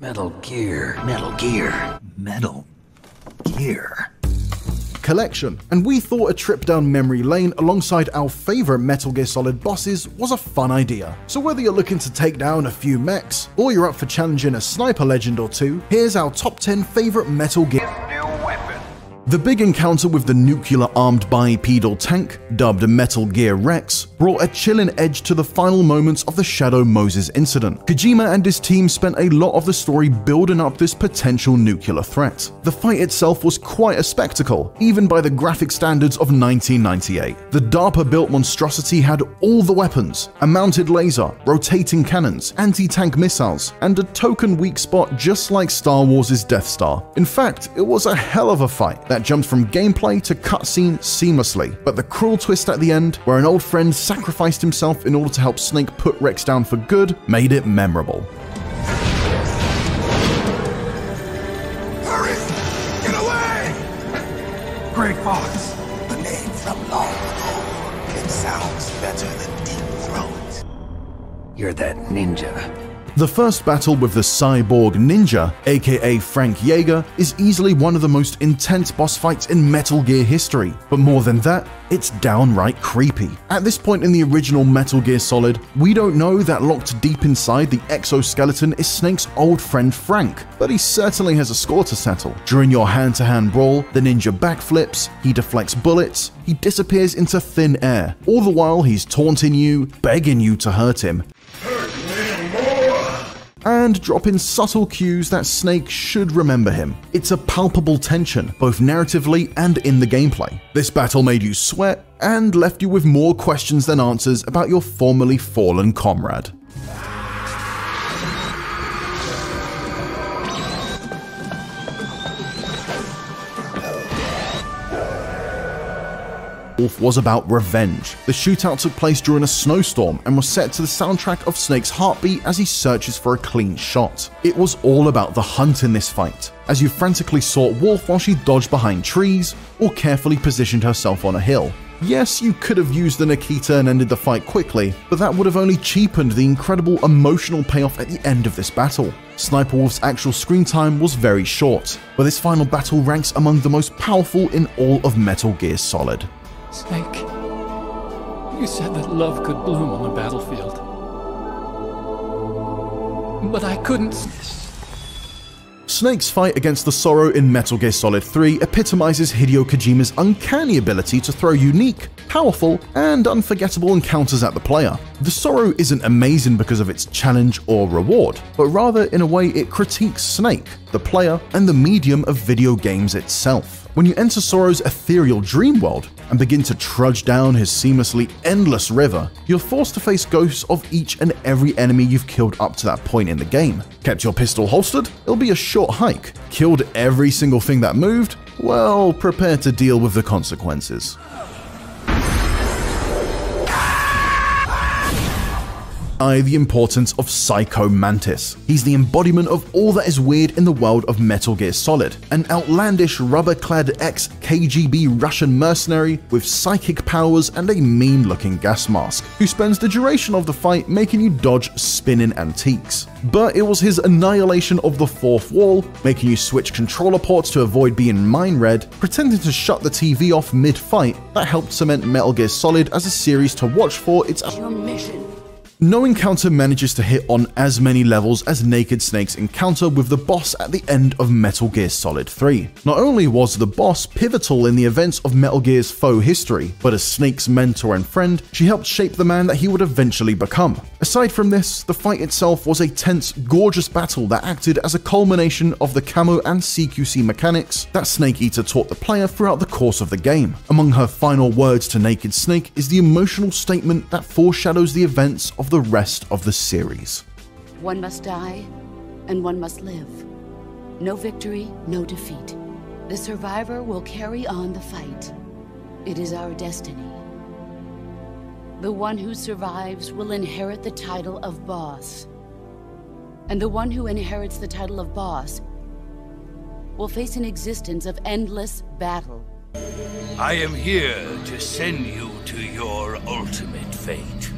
Metal Gear. Metal Gear. Metal Gear. collection, and we thought a trip down memory lane alongside our favourite Metal Gear Solid bosses was a fun idea. So whether you're looking to take down a few mechs, or you're up for challenging a sniper legend or two, here's our top 10 favourite Metal Gear. The big encounter with the nuclear armed bipedal tank, dubbed Metal Gear Rex, brought a chilling edge to the final moments of the Shadow Moses incident. Kojima and his team spent a lot of the story building up this potential nuclear threat. The fight itself was quite a spectacle, even by the graphic standards of 1998. The DARPA built monstrosity had all the weapons a mounted laser, rotating cannons, anti tank missiles, and a token weak spot just like Star Wars' Death Star. In fact, it was a hell of a fight that jumped from gameplay to cutscene seamlessly, but the cruel twist at the end, where an old friend sacrificed himself in order to help Snake put Rex down for good, made it memorable. Hurry! Get away! Grey Fox. The name from long ago. It sounds better than Deep Throat. You're that ninja. The first battle with the cyborg ninja, aka Frank Jaeger, is easily one of the most intense boss fights in Metal Gear history, but more than that, it's downright creepy. At this point in the original Metal Gear Solid, we don't know that locked deep inside the exoskeleton is Snake's old friend Frank, but he certainly has a score to settle. During your hand to hand brawl, the ninja backflips, he deflects bullets, he disappears into thin air, all the while he's taunting you, begging you to hurt him, and drop in subtle cues that Snake should remember him. It's a palpable tension, both narratively and in the gameplay. This battle made you sweat and left you with more questions than answers about your formerly fallen comrade. Wolf was about revenge. The shootout took place during a snowstorm and was set to the soundtrack of Snake's heartbeat as he searches for a clean shot. It was all about the hunt in this fight, as you frantically sought Wolf while she dodged behind trees or carefully positioned herself on a hill. Yes, you could have used the Nikita and ended the fight quickly, but that would have only cheapened the incredible emotional payoff at the end of this battle. Sniper Wolf's actual screen time was very short, but this final battle ranks among the most powerful in all of Metal Gear Solid. Snake, you said that love could bloom on the battlefield. But I couldn't. Snake's fight against the Sorrow in Metal Gear Solid 3 epitomizes Hideo Kojima's uncanny ability to throw unique, powerful, and unforgettable encounters at the player. The Sorrow isn't amazing because of its challenge or reward, but rather in a way it critiques Snake, the player, and the medium of video games itself. When you enter Sorrow's ethereal dream world and begin to trudge down his seamlessly endless river, you're forced to face ghosts of each and every enemy you've killed up to that point in the game. Kept your pistol holstered? It'll be a short hike. Killed every single thing that moved? Well, prepare to deal with the consequences. The importance of Psycho Mantis. He's the embodiment of all that is weird in the world of Metal Gear Solid, an outlandish rubber-clad ex-KGB Russian mercenary with psychic powers and a mean-looking gas mask, who spends the duration of the fight making you dodge spinning antiques. But it was his annihilation of the fourth wall, making you switch controller ports to avoid being mind-read, pretending to shut the TV off mid-fight, that helped cement Metal Gear Solid as a series to watch for its Your mission. No encounter manages to hit on as many levels as Naked Snake's encounter with the boss at the end of Metal Gear Solid 3. Not only was the boss pivotal in the events of Metal Gear's faux history, but as Snake's mentor and friend, she helped shape the man that he would eventually become. Aside from this, the fight itself was a tense, gorgeous battle that acted as a culmination of the camo and CQC mechanics that Snake Eater taught the player throughout the course of the game. Among her final words to Naked Snake is the emotional statement that foreshadows the events of the rest of the series. One must die, and one must live. No victory, no defeat. The survivor will carry on the fight. It is our destiny. The one who survives will inherit the title of boss. And the one who inherits the title of boss will face an existence of endless battle. I am here to send you to your ultimate fate.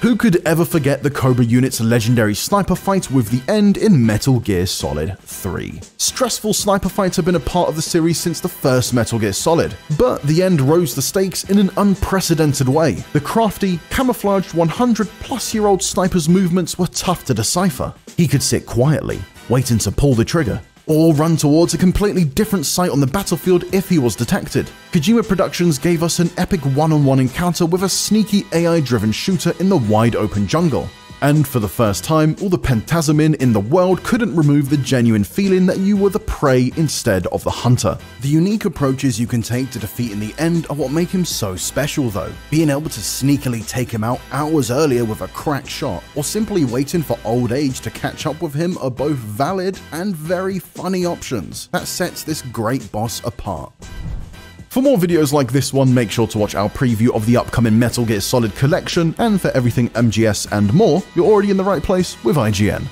Who could ever forget the Cobra unit's legendary sniper fight with the end in Metal Gear Solid 3? Stressful sniper fights have been a part of the series since the first Metal Gear Solid, but the end rose the stakes in an unprecedented way. The crafty, camouflaged 100 plus year old sniper's movements were tough to decipher. He could sit quietly, waiting to pull the trigger, or run towards a completely different site on the battlefield if he was detected. Kojima Productions gave us an epic one-on-one encounter with a sneaky AI-driven shooter in the wide open jungle. And for the first time, all the Pentazemin in the world couldn't remove the genuine feeling that you were the prey instead of the hunter. The unique approaches you can take to defeat in the end are what make him so special though. Being able to sneakily take him out hours earlier with a crack shot, or simply waiting for old age to catch up with him are both valid and very funny options that sets this great boss apart. For more videos like this one, make sure to watch our preview of the upcoming Metal Gear Solid collection, and for everything MGS and more, you're already in the right place with IGN.